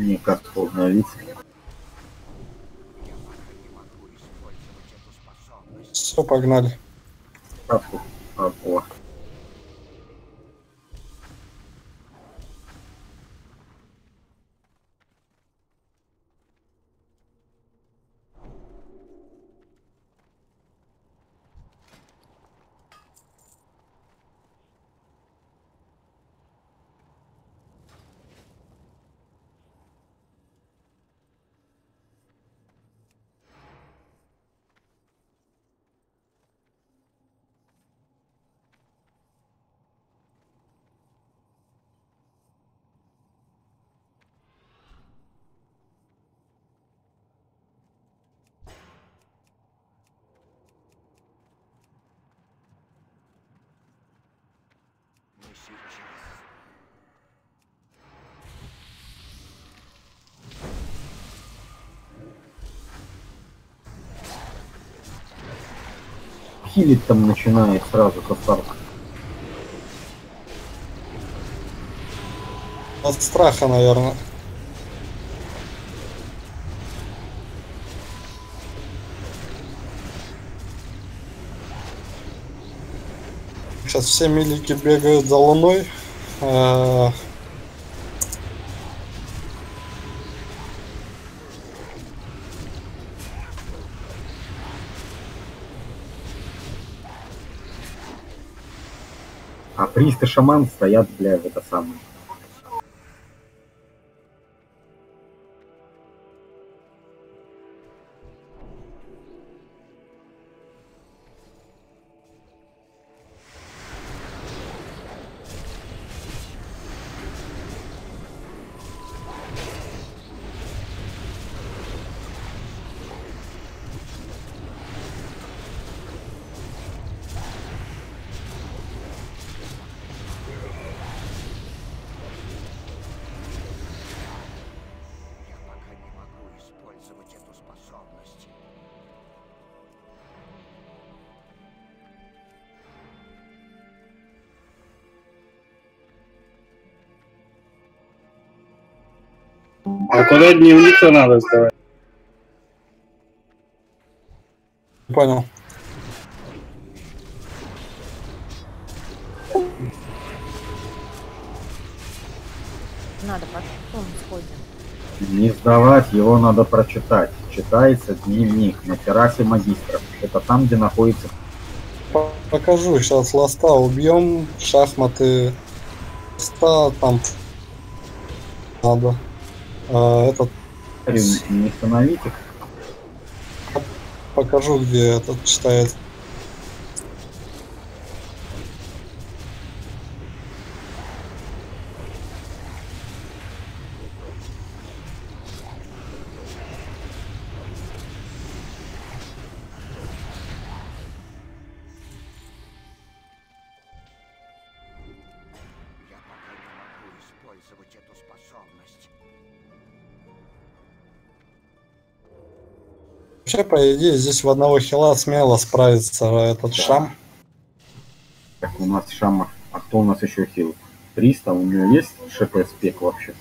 Никак установить. Все, погнали. Шапку. А, о. Хилить там начинает сразу косарка. От страха, наверное. Сейчас все милики бегают за луной. А прист и шаман стоят, бля, это самое. Куда дневник-то надо сдавать? понял. Надо потом сходим. Не сдавать, его надо прочитать. Читается дневник на террасе магистров. Это там, где находится По- Покажу сейчас ласта убьем, шахматы ласта там надо. А, этот не остановить их. покажу, где этот читает. Вообще, по идее, здесь в одного хила смело справится этот шам. Так, у нас Шама. А кто у нас еще хил? Триста, у него есть ШП спек вообще?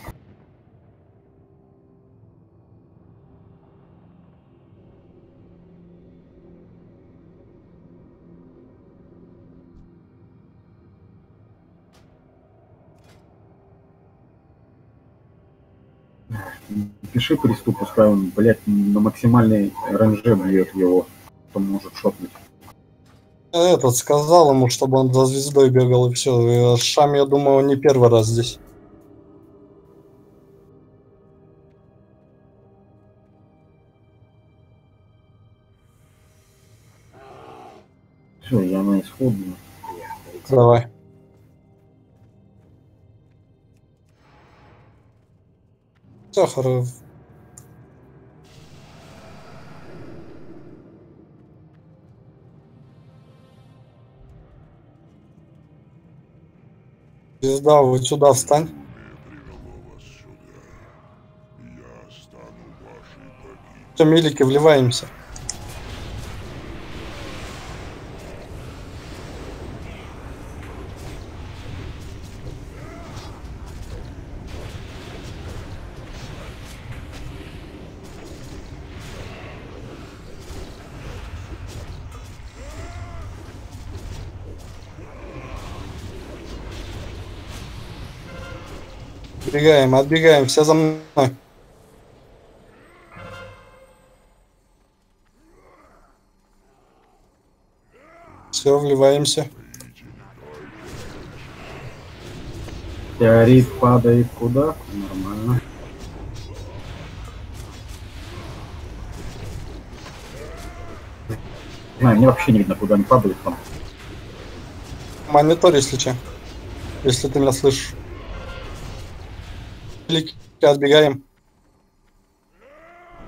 Пиши приступ, он, блядь, на максимальной ранже бьет его. То может шотнуть. Этот сказал ему, чтобы он за звездой бегал и все. Шам, я думаю, не первый раз здесь. Все, я на исходную. Давай. Все, Звезда, вот сюда встань. Все, милики, вливаемся. Отбегаем, отбегаем, все за мной. Все, вливаемся. Теорит падает куда? Нормально. Знаю, мне вообще не видно, куда они падают там. Монитор, если че. Если ты меня слышишь. Отбегаем.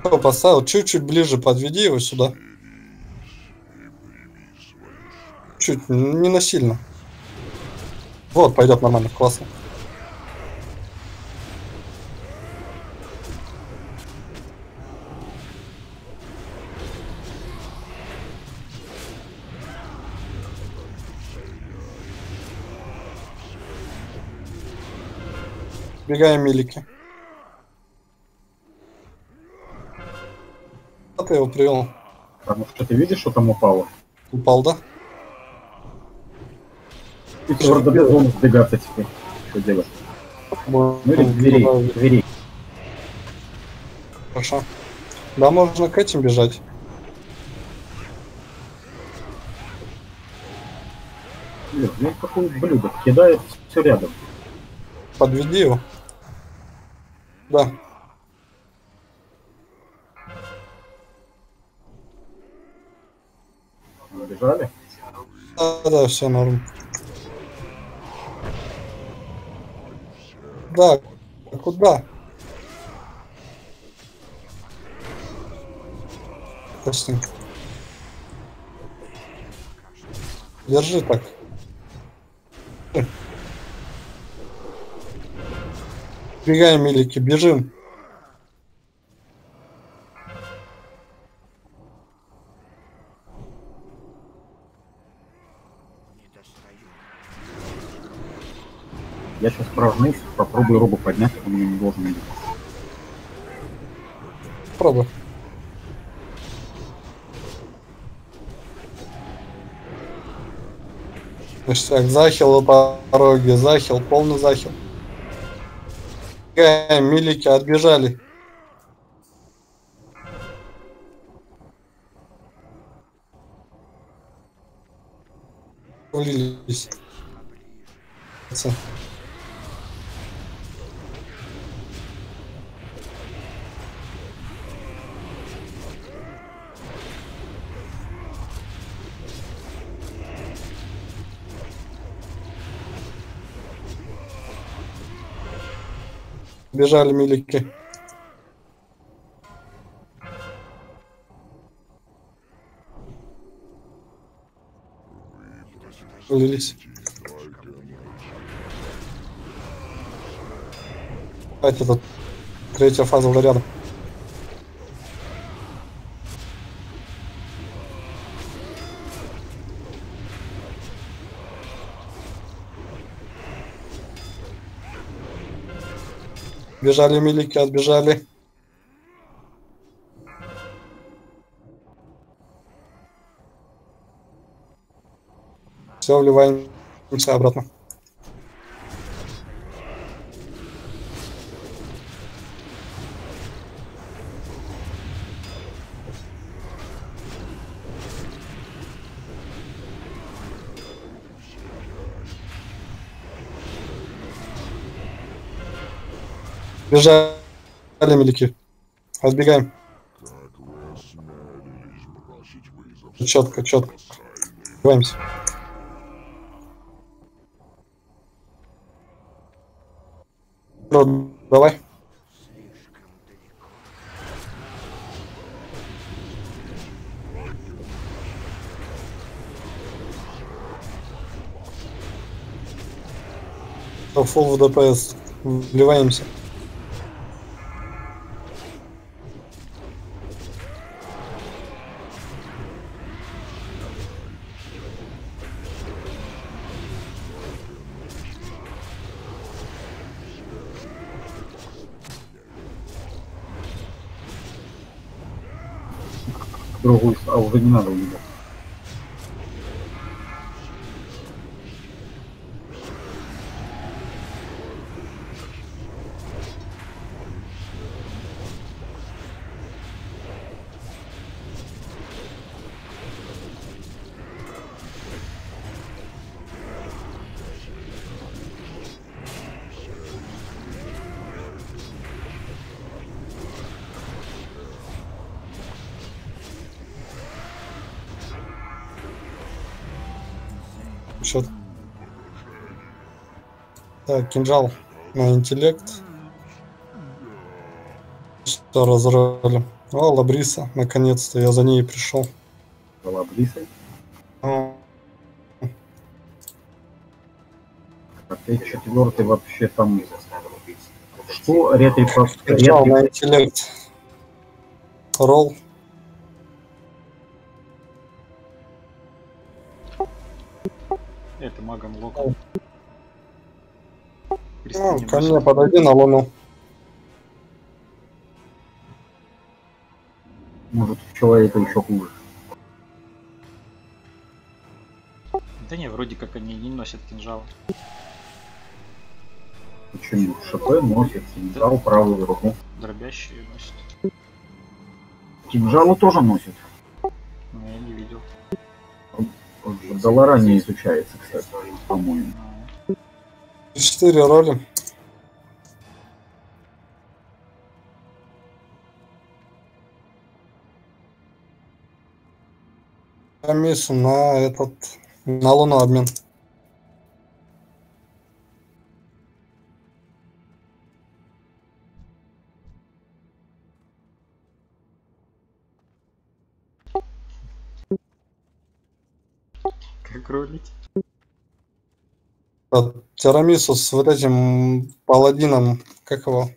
Всё, Поставил чуть-чуть ближе, подведи его сюда. Чуть, не насильно. Вот, пойдет нормально, классно. Бегаем, милики. А ты его привел? Потому что ты видишь, что там упало? Упал, да? И вроде без зоны сбегаться теперь. Что делать? Ну или к двери. Хорошо. Да, можно к этим бежать. Блин, ну какой блюдо, кидает все рядом. Подведи его. Да. Набежали? Да, да, все норм. Да, куда? Точно. Держи так. Бегаем, милики, бежим. Я сейчас прожмусь, попробую робу поднять, он не должен быть. Пробуй. Ништяк, захил по дороге, захил, полный захил. Бегаем, милики, отбежали. Влились. Молодцы. Бежали милики. Влились. Давайте тут третья фаза уже рядом. Бежали милики, отбежали. Все, вливаемся обратно. Бежали милики. Отбегаем. Четко, четко. Вливаемся. Ну, давай. Далеко. Фул ДПС. Вливаемся. Так, кинжал на интеллект. Что разролим? О, Лабриса, наконец-то я за ней пришел. Была Брисой. О, А ты четвертый вообще там... Что? Ретри. Кинжал ретри- на интеллект. Ролл. Это магом лок. Ну, ко мне подойди на луну. Может, у человека еще хуже. Да не, вроде как они не носят кинжал. Почему? ШП носит кинжал правую руку. Дробящие носят. Кинжалы тоже носит. Но я не видел. В Долоране изучается, кстати, по-моему. Четыре роли. Комиссию на этот на луну обмен. Как рулить? А, Тирамису с вот этим паладином, как его?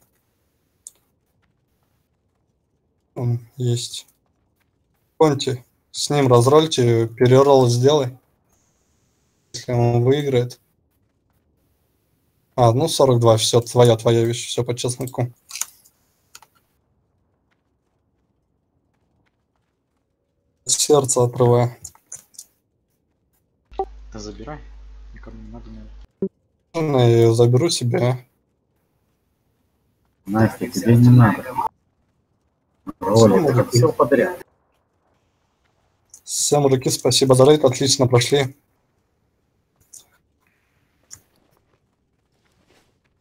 Он есть. Конти. С ним разрольте, перерол сделай. Если он выиграет. А, ну 42, все, твоя, твоя вещь, все по чесноку. Сердце отрываю. Да забирай. Никому не надо, наверное. Ну, Я ее заберу себе. Настя, тебе не надо. Роли, это все подряд. Все, мужики, спасибо за рейд, отлично прошли.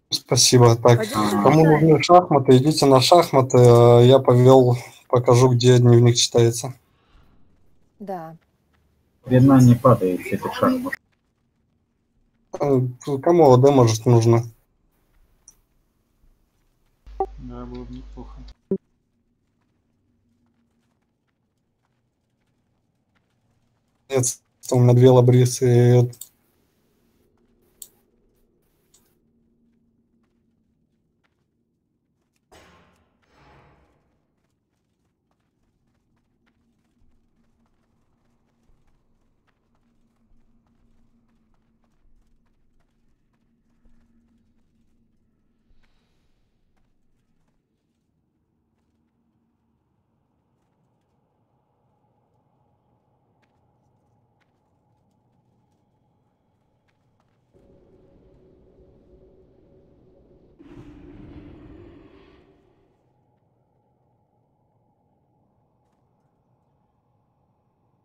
Спасибо. Так, Пойдём кому почитаем. нужны шахматы, идите на шахматы. э, Я повел, покажу, где дневник читается. Да. Хрена не падает этих шагов. Э, Кому ОД может нужно? Да, было бы неплохо. Нет, у меня две лабрисы.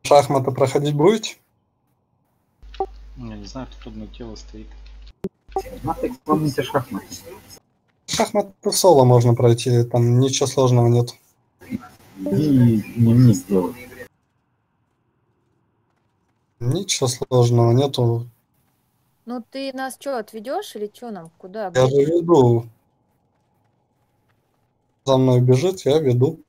Шахматы проходить будете? Я не знаю, тут одно тело стоит. Нафиг эти шахматы. Шахматы соло можно пройти, там ничего сложного нет. И дневник сделать. Ничего сложного нету. Ну ты нас что, отведешь или что нам? Куда? Я же веду. За мной бежит, я веду.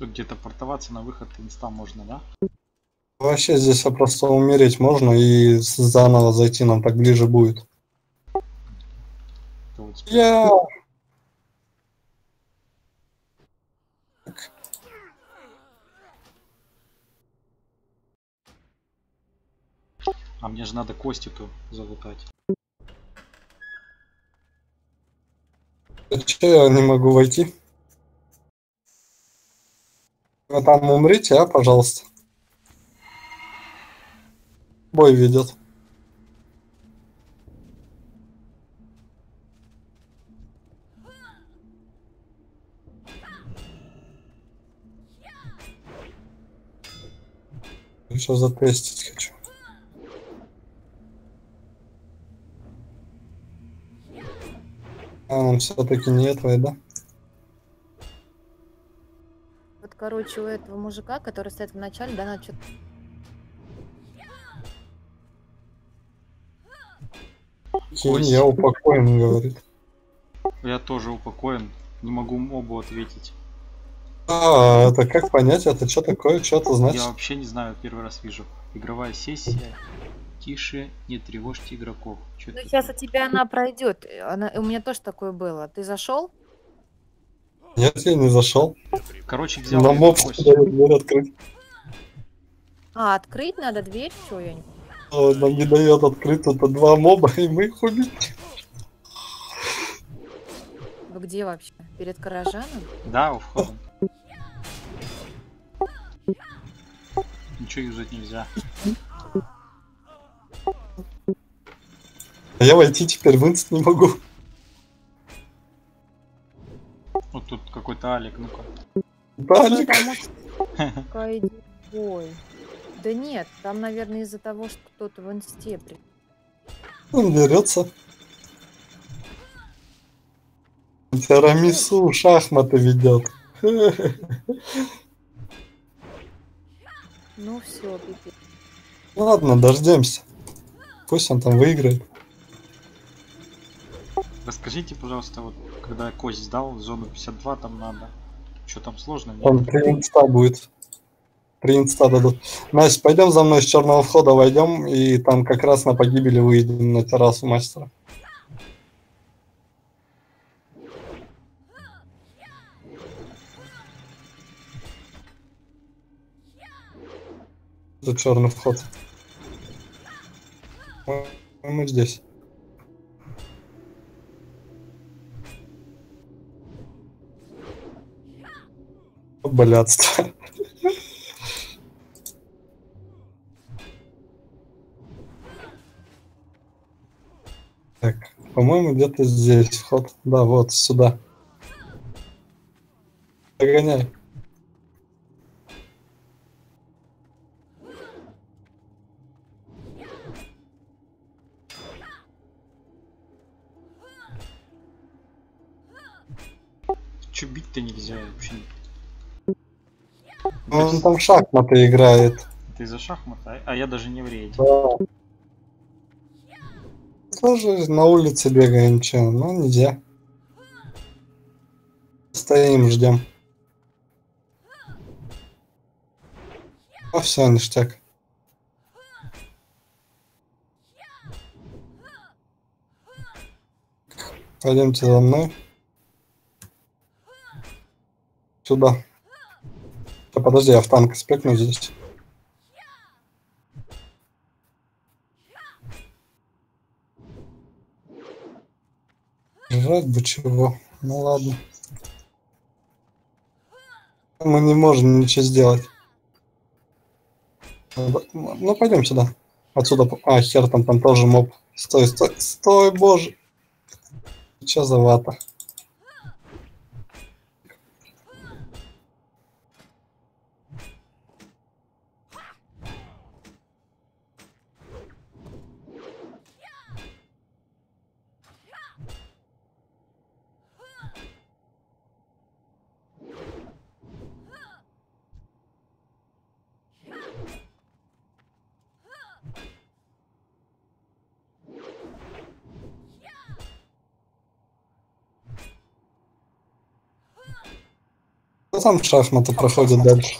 Тут где-то портоваться на выход инста можно, да? Вообще здесь просто умереть можно и заново зайти нам так ближе будет. Вот Я... А мне же надо кости-то залутать. Че я не могу войти? Вы там умрите, а, пожалуйста. Бой ведет. Еще затестить хочу. А, он все-таки не твой, да? Короче, у этого мужика, который стоит в начале, да, надо что-то... Я упокоен, говорит. Я тоже упокоен. Не могу мобу ответить. А, это как понять, это что такое, что это значит? Я вообще не знаю, первый раз вижу. Игровая сессия. Тише, не тревожьте игроков. Чё Ну, сейчас у тебя она пройдет. Она... У меня тоже такое было. Ты зашел? Нет, я не зашел. Короче, взял На я моб эту кость. дает дверь открыть. А, открыть надо дверь? Чё я не... Он нам не дает открыть, это два моба, и мы их убили. Вы где вообще? Перед Каражаном? Да, у входа. Ничего юзать нельзя. А я войти теперь в инст не могу. Вот тут какой-то Алик, ну-ка. Кайди- Ой. Да нет, там, наверное, из-за того, что кто-то в инсте при... Он дерется. Тирамису шахматы ведет. Ну все, пипец. Ладно, дождемся. Пусть он там выиграет. Расскажите, пожалуйста, вот когда я кость сдал, зону 52 там надо. Что там сложно? нет? Три инста будет. Три инста дадут. Настя, пойдем за мной с черного входа войдем, и там как раз на погибели выйдем на террасу мастера. Это черный вход. Мы здесь. Блядство. Так, по-моему, где-то здесь вход. Да, вот, сюда. Догоняй. Че бить-то нельзя вообще? Он там шахматы играет. Ты за шахматы, а- а я даже не в рейде. Да. Тоже на улице бегаем, че, ну нельзя. Стоим, ждем. Ну все, ништяк. Пойдемте за мной. Сюда. Да подожди, я в танк спекну здесь. Жрать бы чего. Ну ладно. Мы не можем ничего сделать. Ну, пойдем сюда. Отсюда. А, хер там, там тоже моб. Стой, стой, стой, боже. Че за вата? Кто там шахматы проходит дальше?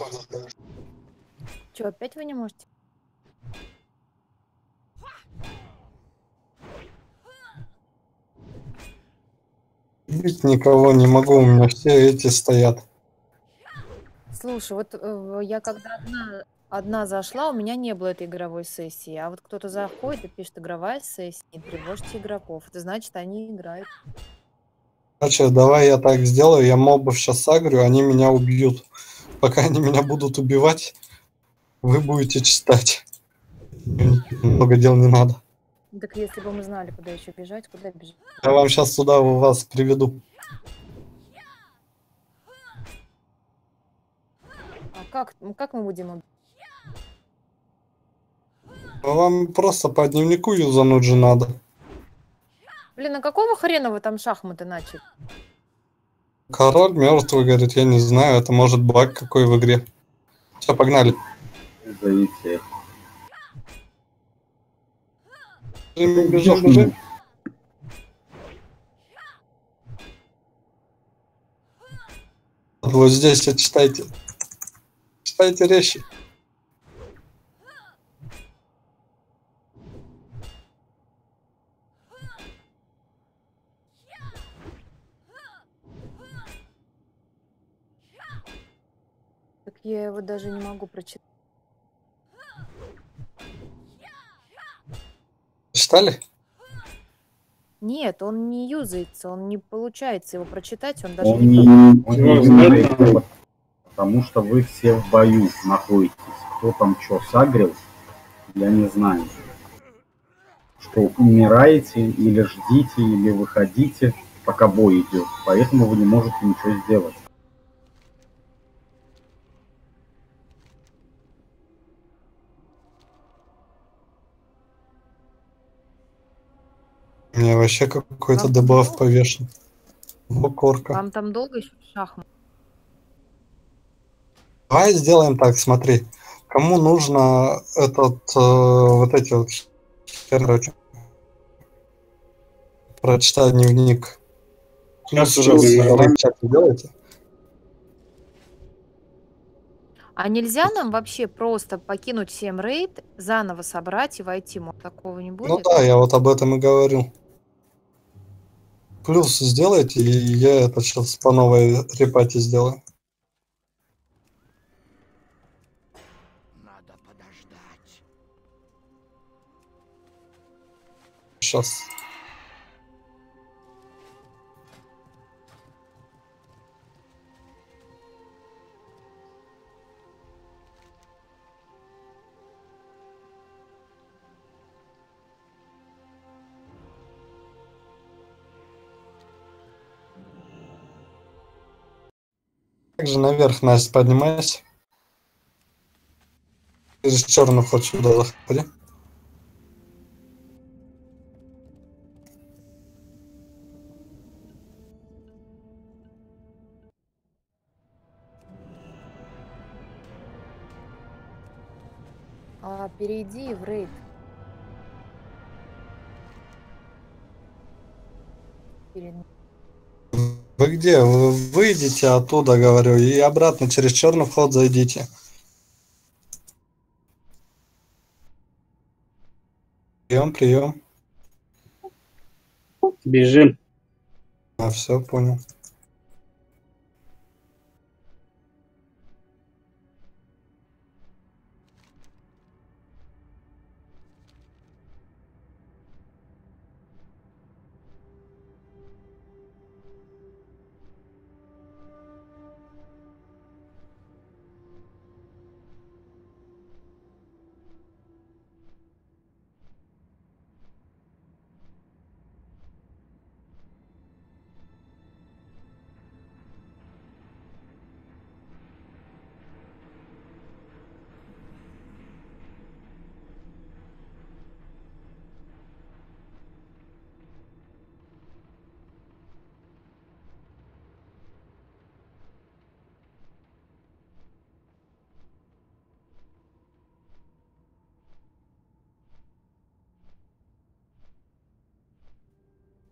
Че, опять вы не можете? Бить никого не могу, у меня все эти стоят. Слушай, вот э, я когда одна, одна зашла, у меня не было этой игровой сессии. А вот кто-то заходит и пишет игровая сессия, не тревожьте игроков. Это значит, они играют. Значит, давай я так сделаю, я мобов сейчас сагрю, они меня убьют. Пока они меня будут убивать, вы будете читать. Много дел не надо. Так если бы мы знали, куда еще бежать, куда бежать. Я вам сейчас сюда вас приведу. А как, как мы будем? Вам просто по дневнику юзануть же надо. Блин, а какого хрена вы там шахматы начали? король мертвый, говорит, я не знаю, это может баг какой в игре. Все, погнали. Зовите. Бежим, бежим, бежим. Вот здесь читайте. Читайте речи. Так я его даже не могу прочитать. Читали? Нет, он не юзается, он не получается его прочитать, он даже Он не... не, он не там. потому что вы все в бою находитесь. Кто там что сагрил, я не знаю. Что умираете, или ждите, или выходите, пока бой идет. Поэтому вы не можете ничего сделать. Меня вообще какой-то там повешен. Во, корка. Вам там долго еще шахмат? Давай сделаем так, смотри. Кому нужно этот, э, вот эти вот, короче, прочитать дневник. Сейчас Ну, уже ссылки нормально. в чате делайте. А нельзя нам вообще просто покинуть всем рейд, заново собрать и войти? Может, такого не будет? Ну да, я вот об этом и говорил. Плюс сделайте, и я это сейчас по новой репате сделаю. Надо подождать. Сейчас. Также наверх, Настя, поднимайся. Через черный вход сюда заходи. А, перейди в рейд. Перед- Вы где? Вы выйдете оттуда, говорю, и обратно через черный вход зайдите. Прием, прием. Бежим. А, все, понял.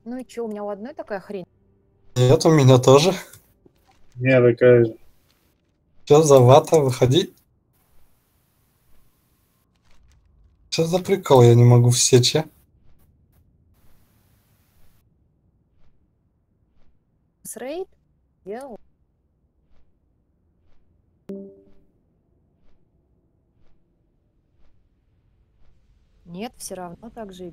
Ну и что, у меня у одной такая хрень? Нет, у меня тоже. Я такая же. Что за вата? Выходи. Что за прикол? Я не могу всечь, а? С рейд? Делал. Нет, все равно так же.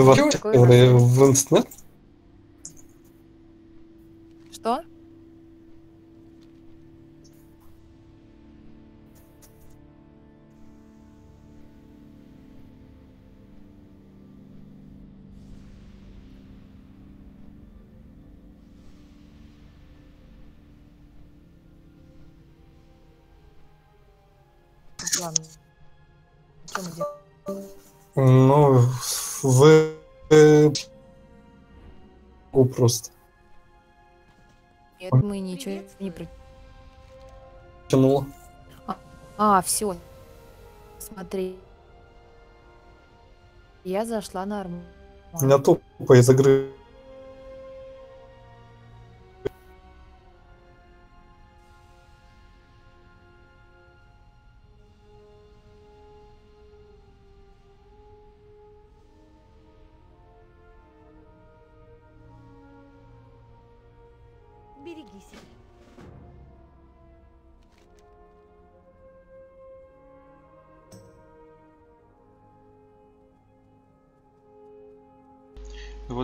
Ты в, Чё? Арте- в, в Инстнет? Что? Просто Нет, мы ничего не про- тянуло. А, все. Смотри. Я зашла нормально. Меня тупо из игры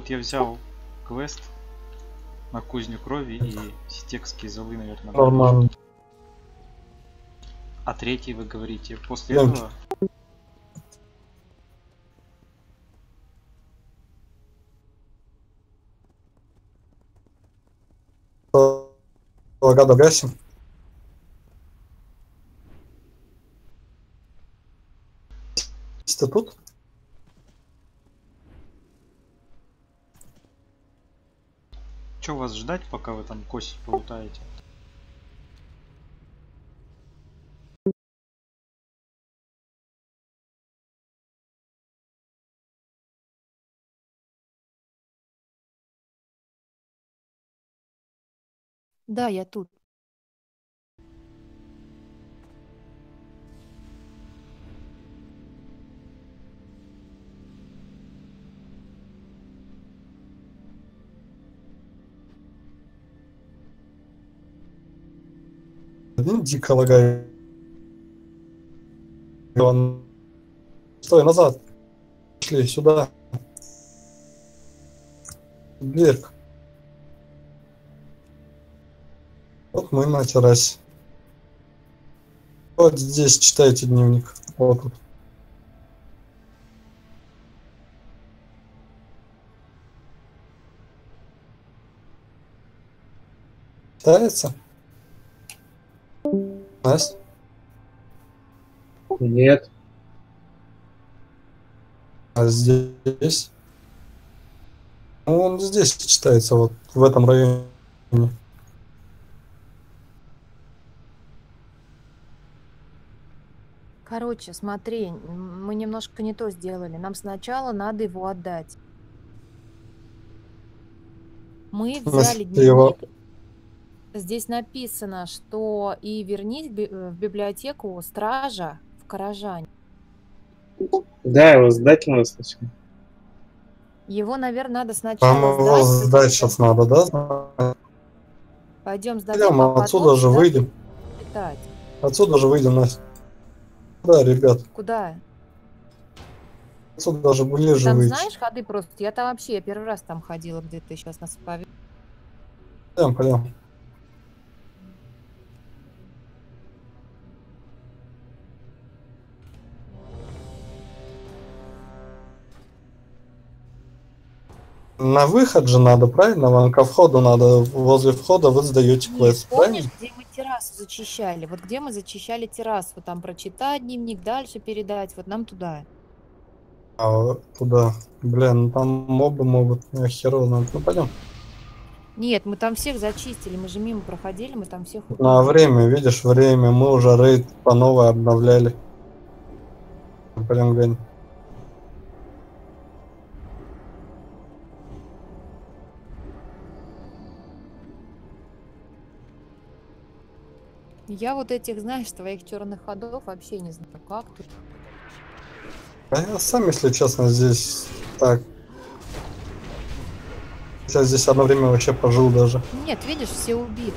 Вот я взял квест на кузню крови и ситекские золы, наверное. нормально. А третий вы говорите после Да. этого? Лага догасим. Ты тут? Че вас ждать, пока вы там кость полутаете? Да, я тут. Один дико лагает. Он... Стой, назад. Шли сюда. Дверь. Вот мы на террасе. Вот здесь читайте дневник. Вот тут. Читается? Настя? Нет. А здесь? Ну, он здесь читается, вот в этом районе. Короче, смотри, мы немножко не то сделали. Нам сначала надо его отдать. Мы взяли его- дневник. Здесь написано, что и вернись э, в библиотеку стража в Каражане. Да, его сдать надо сначала. Его, наверное, надо Там сначала его сдать. сдать сейчас надо, да? Пойдем сдать. Идем, а отсюда же выйдем. читать. Отсюда же выйдем, Настя. Да, ребят, Куда? отсюда даже ближе Там выйти. знаешь ходы просто? Я там вообще, я первый раз там ходила, где ты сейчас нас повел. Пойдем, пойдем. На выход же надо, правильно? Вам ко входу надо. Возле входа вы сдаете Нет, квест, помнишь, правильно? где мы террасу зачищали? Вот где мы зачищали террасу? Там прочитать дневник, дальше передать. Вот нам туда. А, туда. Блин, ну там мобы могут. Я херово надо. Ну пойдем. Нет, мы там всех зачистили. Мы же мимо проходили, мы там всех На время, видишь, время. Мы уже рейд по новой обновляли. Пойдем глянь. Я вот этих, знаешь, твоих черных ходов вообще не знаю, как тут. А я сам, если честно, здесь так. Я здесь одно время вообще пожил даже. Нет, видишь, все убиты.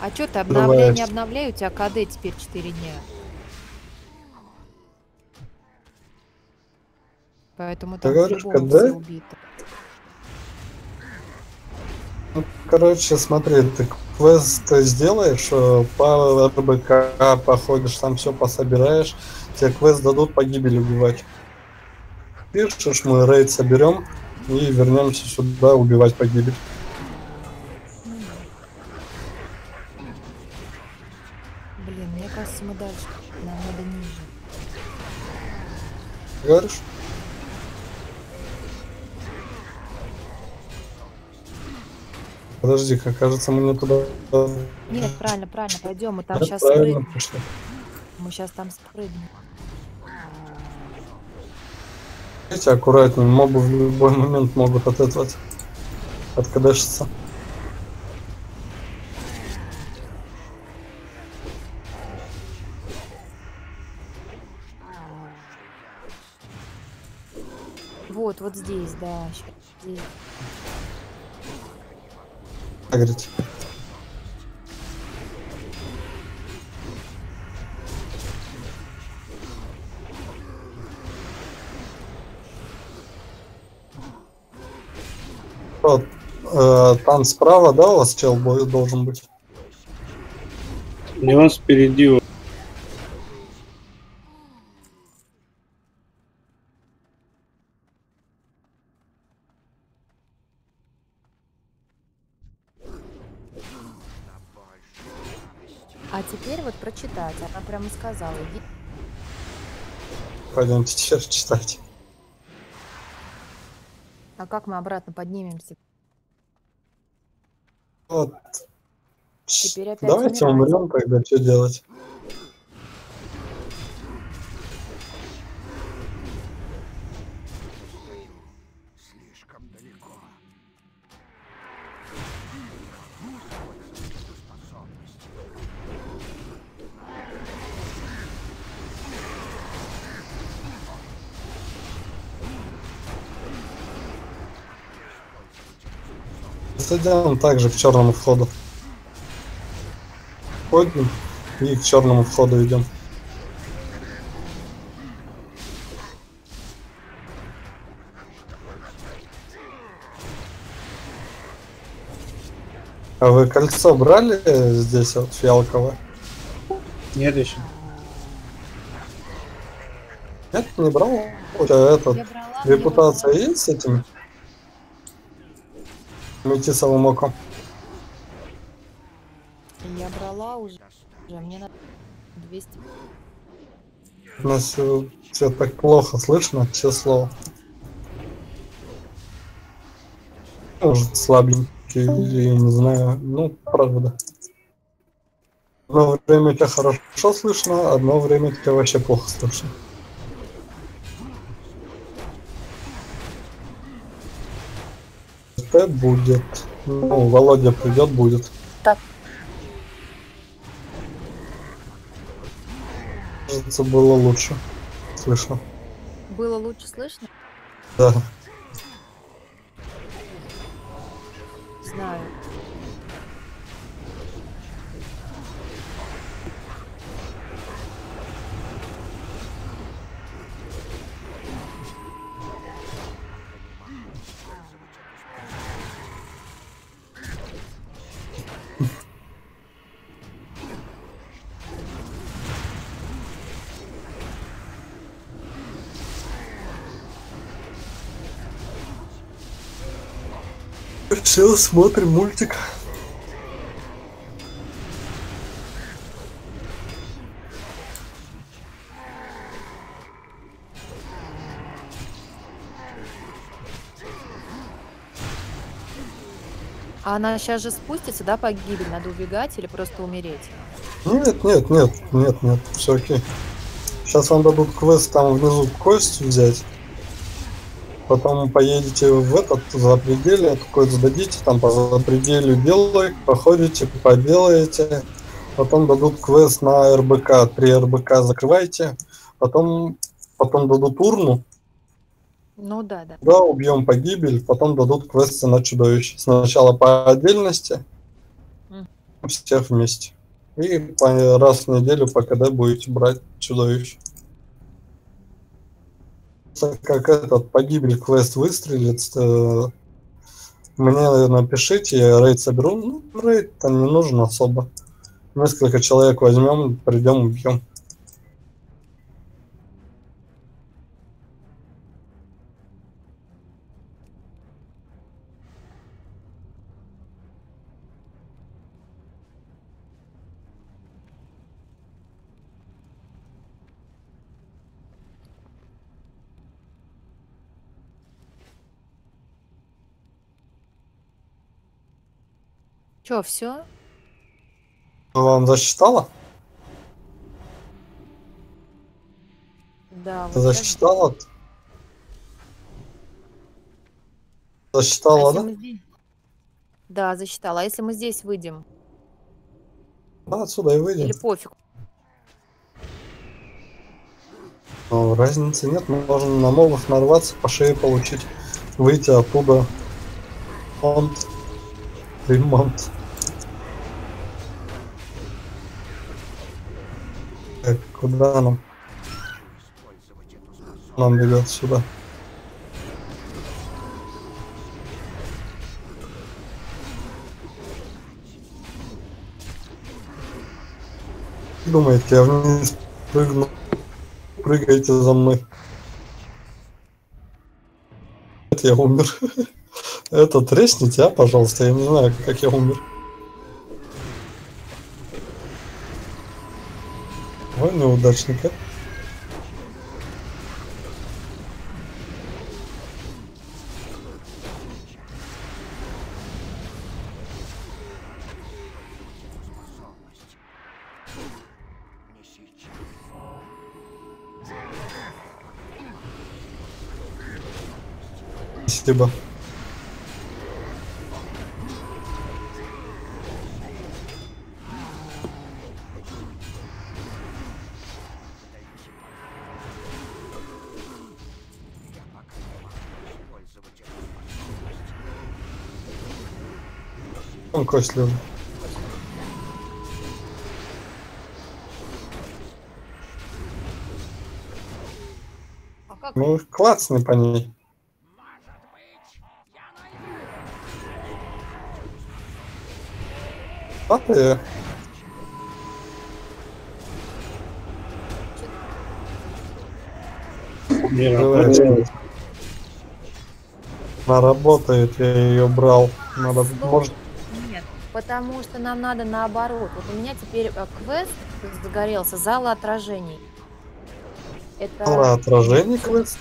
А что ты обновляй, не обновляй, у тебя КД теперь 4 дня. Поэтому там говоришь, КД? все убиты. Ну, короче, смотри, ты квест сделаешь, э, по РБК походишь, там все пособираешь, тебе квест дадут погибель убивать. Пишешь, мы рейд соберем и вернемся сюда убивать погибель. Блин, мне кажется, мы дальше. Нам надо ниже. Говоришь? Подожди-ка, кажется, мы не туда... Нет, правильно, правильно, пойдем, мы там Да, сейчас спрыгнем. пошли. Мы сейчас там спрыгнем. Видите, аккуратнее, мобы в любой момент могут от этого откадешиться. Вот, вот здесь, да, здесь. Агрить. Вот, э, там справа, да, у вас чел должен быть? Не он спереди. А теперь вот прочитать. Она прямо сказала, иди. Пойдемте теперь читать. А как мы обратно поднимемся? Вот. Теперь опять Давайте умрем тогда, что делать? Зайдем также к черному входу. Ходим и к черному входу идем. А вы кольцо брали здесь вот фиалковое? Нет еще. Нет, не брал. У тебя этот Я брала, мне репутация есть с этим? Метисовым оком. Я брала уже. Мне надо 200. У нас все так плохо слышно, все слова. Может, слабенький, я не знаю. Ну, правда. Одно время тебя хорошо слышно, одно время тебя вообще плохо слышно. Это будет. Ну, Володя придет, будет. Так. Кажется, было лучше. Слышно. Было лучше слышно? Да. Все, смотрим мультик. А она сейчас же спустится, да, погибель? Надо убегать или просто умереть? Нет, нет, нет, нет, нет, все окей. Сейчас вам дадут квест там внизу кость взять. Потом поедете в этот за пределе, такой сдадите, там по запределю делай, походите, поделаете. Потом дадут квест на РБК, 3 РБК закрывайте. Потом, потом дадут урну, Ну да, да. да, убьем погибель, потом дадут квесты на чудовище. Сначала по отдельности, Мгм. всех вместе. И раз в неделю по КД будете брать чудовище. Как этот погибель квест выстрелит, э, мне напишите, я рейд соберу. Ну, рейд там не нужен особо. Несколько человек возьмем, придем, убьем. Чё, все? Вам засчитала? Да, Ты вот засчитала? А Засчитала, если да? мы Да, засчитала. А если мы здесь выйдем? Да, отсюда и выйдем. Или пофиг? Ну, разницы нет, мы можем на мобов нарваться, по шее получить, выйти оттуда. Ремонт. Ремонт. Куда нам? Нам ведет сюда. Думаете, я вниз прыгну? Прыгайте за мной. Нет, я умер. Это тресните, а, пожалуйста, я не знаю, как я умер. А. способность. Не сейчас. Спасибо. Он кость лежит. А? Ну, клацни по ней. А ты... Не работает. Она работает, я ее брал. Надо, может, потому что нам надо наоборот. Вот у меня теперь э, квест загорелся, зала отражений. Это... было отражение квест.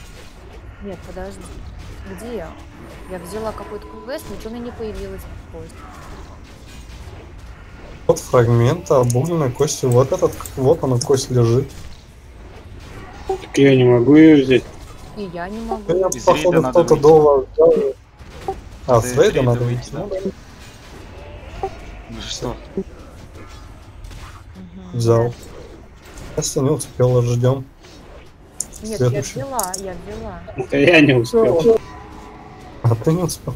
Нет, подожди. Где я? Я взяла какой-то квест, ничего мне не появилось. Вот фрагмент обугленной кости. Вот этот, вот она, кость лежит. Так я не могу ее взять. И я не могу. Я, походу, кто-то выйти. до вас взял. А, с рейда надо выйти, выйти. да. Взял. Если не успела, ждем. Нет, Следующий. я взяла, я взяла. Это я не успел. А ты не успел.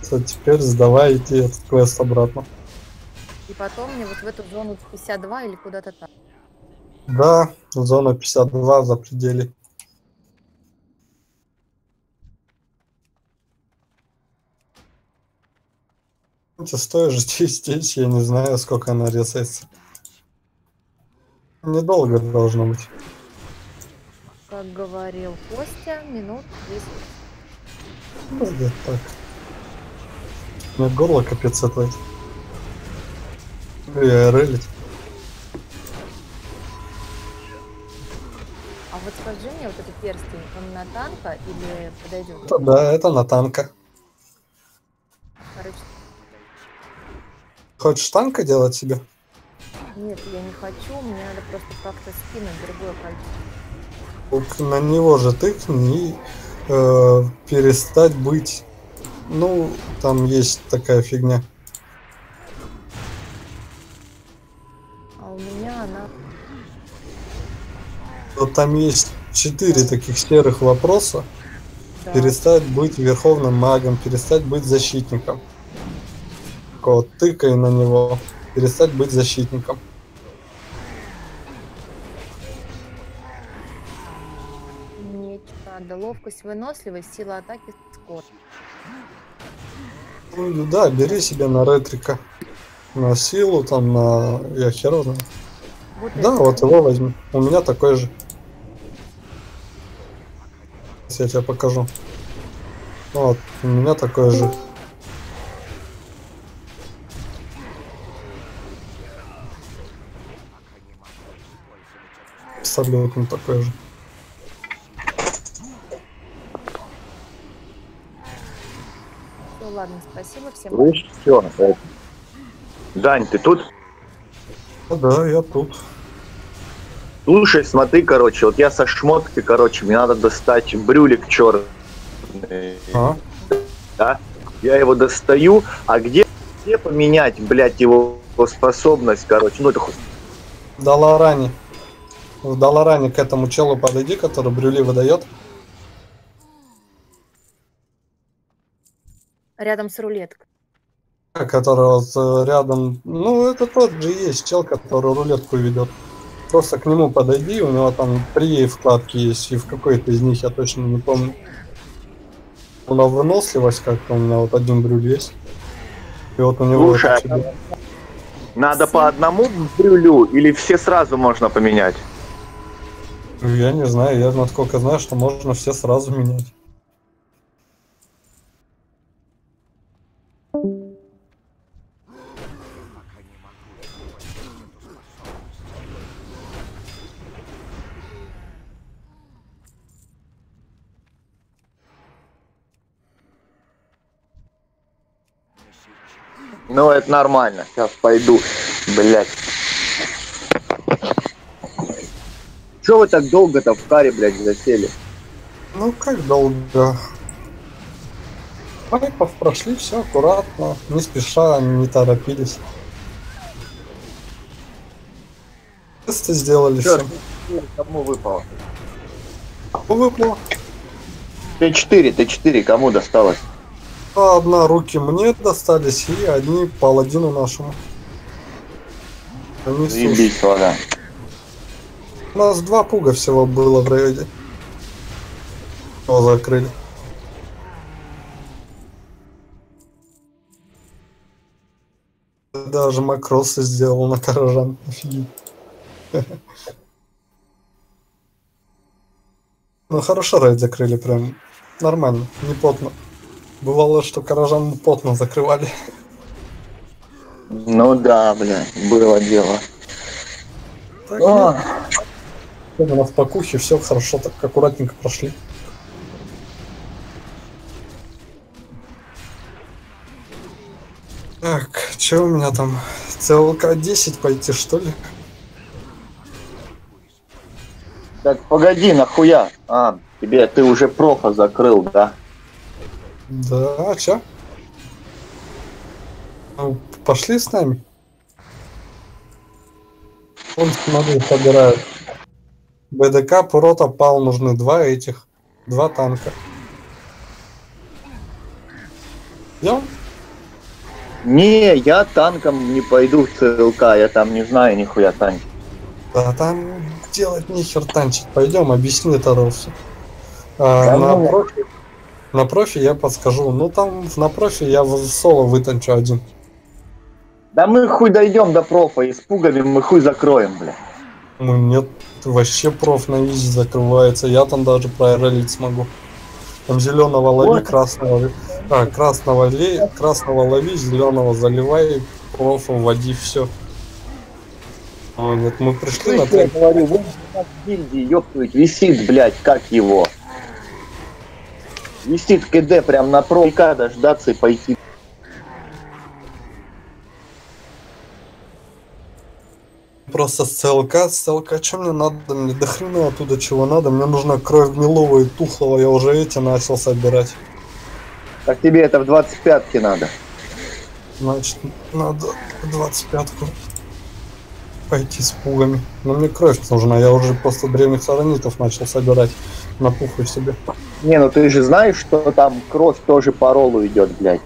Всё, теперь сдавай идти этот квест обратно. И потом мне вот в эту зону 52 или куда-то там. Да, зона 52 за пределе. Это стоит же здесь, я не знаю, сколько она ресается. Недолго должно быть. Как говорил Костя, минут 10. Ну, где-то так. У меня горло капец это. Я релить. А вот скажи мне, вот этот перстень, он на танка или подойдет? Это, да, это на танка. Короче, Хочешь танка делать себе? Нет, я не хочу, мне надо просто как-то скинуть другое кольцо. Вот на него же тыкни и э, перестать быть. Ну, там есть такая фигня. А у меня она... Вот там есть четыре таких серых вопроса. Да, Перестать быть верховным магом, перестать быть защитником. Вот, тыкай на него. Перестать быть защитником. Ловкость, выносливость, сила атаки, скорость. Ну, да, бери себе на ретрика. На силу, там, на... Я хер знаю. Вот Да, это. вот его возьми. У меня такой же. Сейчас я тебе покажу. Вот, у меня такой же. Абсолютно такой же. Ладно, спасибо всем. Слышь, все. Дань, ты тут? Ну Да, я тут. Слушай, смотри, короче, вот я со шмоткой, короче, мне надо достать брюлик черный. А? Да? Я его достаю, а где, где поменять, блядь, его способность, короче, ну это хоть В Даларане. В Даларане к этому челу подойди, который брюли выдает. Рядом с рулеткой. Который вот э, рядом. Ну, это тот же есть чел, который рулетку ведет. Просто к нему подойди, у него там три вкладки есть, и в какой-то из них я точно не помню. У нас выносливость как-то, у меня вот один брюль есть. И вот у него... Слушай, тебе- надо по одному брюлю или все сразу можно поменять? Я не знаю, я насколько знаю, что можно все сразу менять. Ну, это нормально. Сейчас пойду. Блять. Че вы так долго-то в каре, блядь, засели? Ну, как долго? Пайпов прошли, все аккуратно, не спеша, не торопились. Тесты сделали все. Кому выпало? Выпало. Т4, Т4, кому досталось? Одна руки мне достались, и одни паладину нашему. Они. Заебись, вода. У нас два пуга всего было в районе. Его закрыли. Даже макросы сделал на каражан. Офигеть. Ну хорошо рейд закрыли прям. Нормально, не потно. Бывало, что каражан потно закрывали. Ну да, блядь, было дело. Так, А, у нас по кухе все хорошо, так аккуратненько прошли. Так, что у меня там? ЦЛК 10 пойти, что ли? так погоди, нахуя? А, тебе ты уже профа закрыл, да? Да, а чё? Ну, пошли с нами. Он, смотри, собирают. БДК, Прота, Пал нужны два этих. Два танка. Идем? Не, я танком не пойду в ЦЛК, я там не знаю нихуя танки. Да там делать нехер танчить. Пойдем, объясни Таровсу. А, Да на, ну. профи, на профи я подскажу. Ну там на профи я в соло вытанчу один. Да мы хуй дойдем до профа, и с пугами мы хуй закроем, бля. Ну нет, вообще проф на изи закрывается. Я там даже проролить смогу. Там зеленого лови, Вот. красного. А, красного лей, красного лови, зеленого заливай, профа вводи, все. Вот мы пришли на Слышь, я три. говорю, вот гильдии, ёптать, висит, блядь, как его. Висит КД прям на профика дождаться и пойти. Просто с ЦЛК, с ЦЛК, что мне надо? Мне до хрена оттуда чего надо. Мне нужна кровь гнилого и тухлого. Я уже эти начал собирать. Так тебе это в 25-ке надо. Значит, надо 25-ку пойти с пугами. Но мне кровь нужна. Я уже просто древних саранитов начал собирать. Напухаю себе. Не, ну ты же знаешь, что там кровь тоже по роллу идет, блядь.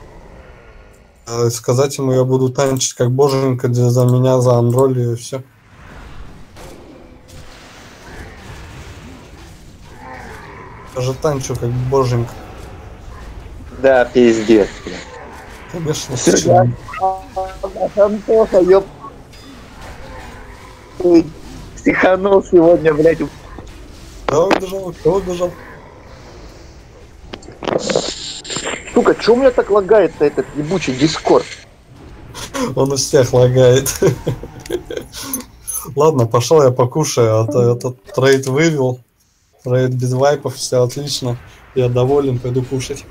А сказать ему, я буду танчить как боженька за меня, за Анроли и все. Я же танчу как боженька. Да, пиздец, блядь. Конечно? Антоха, ёп. Ты Психанул сегодня, блядь. Да, убежал, кто убежал? Сука, чё у меня так лагает-то этот ебучий дискорд? Он у всех лагает. Ладно, пошел я покушаю, а то этот трейд вывел. Трейд без вайпов, все отлично. Я доволен, пойду кушать.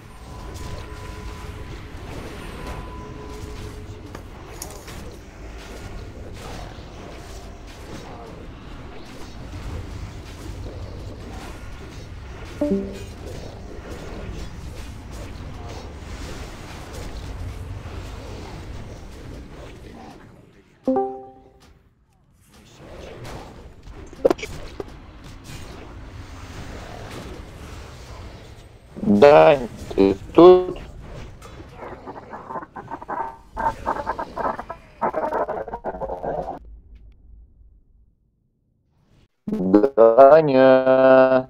да, тут Даня.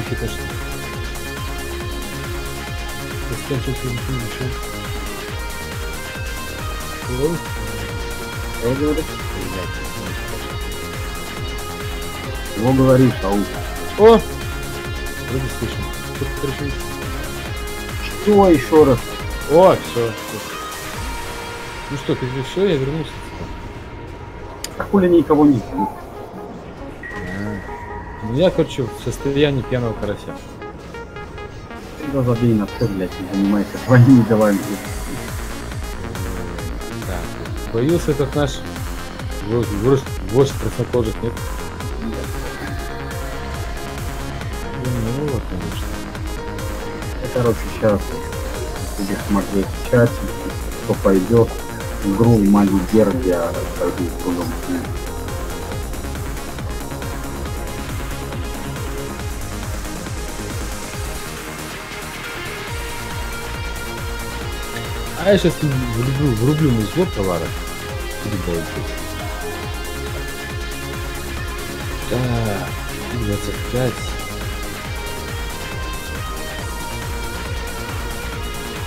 Ой, типа что. Скачивать еще. Ой, Что говоришь? Чего говоришь, ау? О! Вроде слышно. Хорошо. Что еще раз? О, все. Ну что, ты все, я вернулся. А хули никого не зовут? Ну я, короче, в состоянии пьяного карася. Тогда забей на все, блядь, не занимайся своими делами. Так. Появился этот наш вождь, вождь, краснокожих, нет? Ну, вот, конечно. Я, короче, сейчас будешь смотреть в чате, кто пойдет игру в Маги Герби, я пойду в другом А я сейчас врублю, врублю мой сбор товара. Здесь. Так, 25.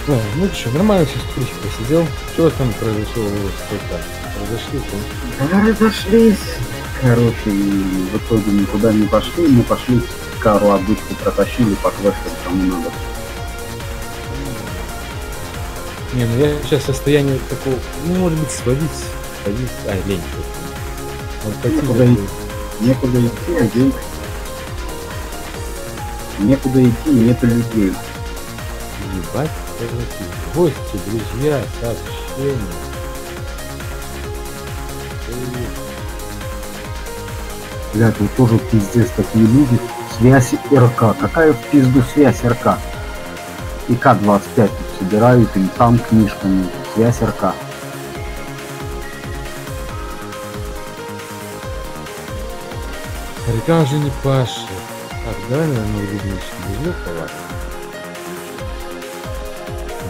Да, ну что, нормально сейчас курочку посидел. Что там произошло с ТК? Разошлись, разошлись. Короче, в итоге никуда не пошли. Мы пошли кару обычно протащили по квестам, кому надо. Не, ну я сейчас в состоянии такого, ну, может быть, сводить, сводить, а, лень. Вот Некуда идти. Некуда идти, людей. Некуда идти, нету людей. Ебать, короче, гости, друзья, сообщения. Бля, тут тоже пиздец такие люди. Связь РК. Какая в пизду связь РК? И К-25 тут собирают, им там книжками. Связь РК. Река уже не пашет. Так, давай, наверное, выйдем без товар.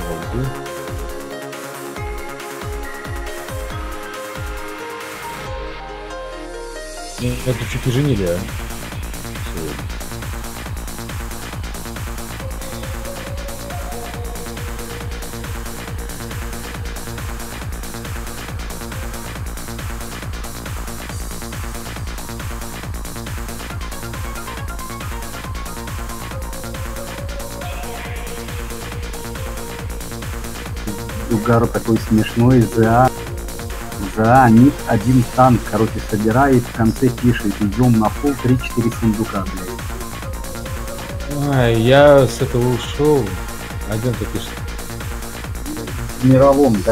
Молоды. Ну, Это чуть женили, а? Угар такой смешной. ЗА. ЗА, ник один танк, короче, собирает, в конце пишет, идем на пол, 3-4 сундука, блядь. Ай, я с этого ушел. Агент пишет. В мировом, да,